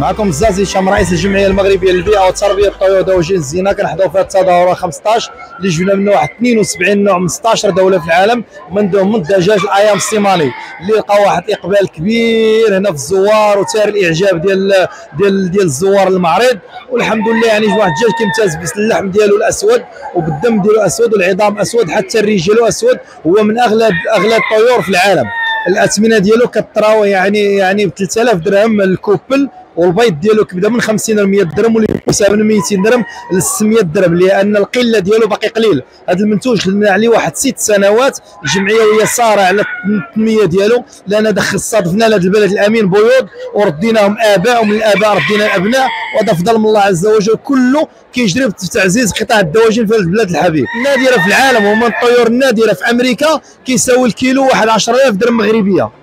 معكم الزازي هشام رئيس الجمعية المغربية للبيئة والتربية الطيور دواجن الزينه كنحضروا فيها التظاهرة 15 اللي جبنا من واحد 72 نوع من 16 دولة في العالم من دون من الدجاج الأيام السيماني اللي لقاو واحد الاقبال كبير هنا في الزوار وثار الإعجاب ديال ديال ديال الزوار المعرض. والحمد لله يعني واحد الدجاج كيمتاز باللحم ديالو الأسود وبالدم ديالو أسود والعظام أسود حتى الرجل أسود هو من اغلى اغلى الطيور في العالم. الأثمنة ديالو كتراوح يعني يعني ب 3000 درهم الكوبل. والبيض ديالو كيبدا من 50 ل 100 درهم واللي من 200 درهم ل 600 درهم لأن القلة ديالو باقي قليل. هذا المنتوج خدمنا عليه واحد ست سنوات الجمعيه وهي صارة على التنمية ديالو. لأن دخل صادفنا لهذا البلد الأمين بيوض ورديناهم اباء ومن الاباء ردينا الأبناء. وهذا فضل من الله عز وجل كله كيجري في تعزيز قطاع الدواجن في البلاد الحبيب. النادره في العالم ومن الطيور النادره في أمريكا كيساوي الكيلو واحد 10000 درهم مغربية.